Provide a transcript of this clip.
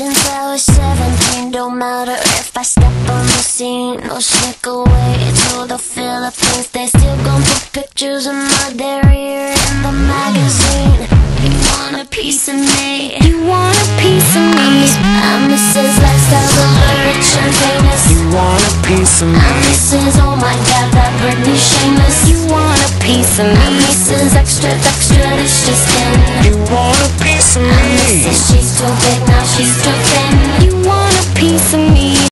Since I was 17, don't matter if I step on the scene or sneak away to the Philippines. They still gon' put pictures of my derriere in the magazine. You want a piece of me? You want a piece of me? I'm Mrs. Lifestyle of the rich and famous. You want a piece of me? I'm? Mrs. Oh my God, that Britney Shameless. You want a piece of me? I'm? Mrs. Extra, extra, delicious. You want a piece of me.